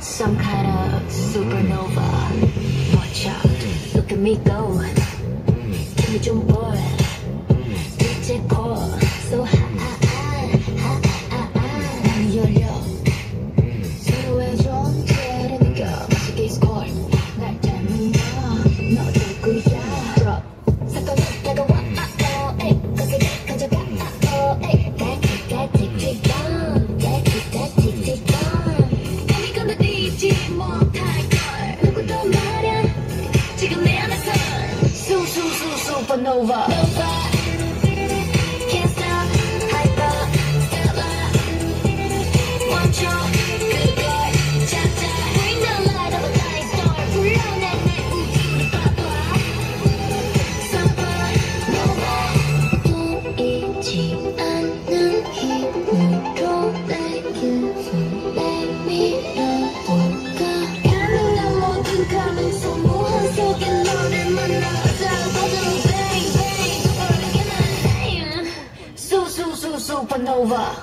Some kind of supernova. Watch out. Look at me go. Give me some boy. supernova. supernova.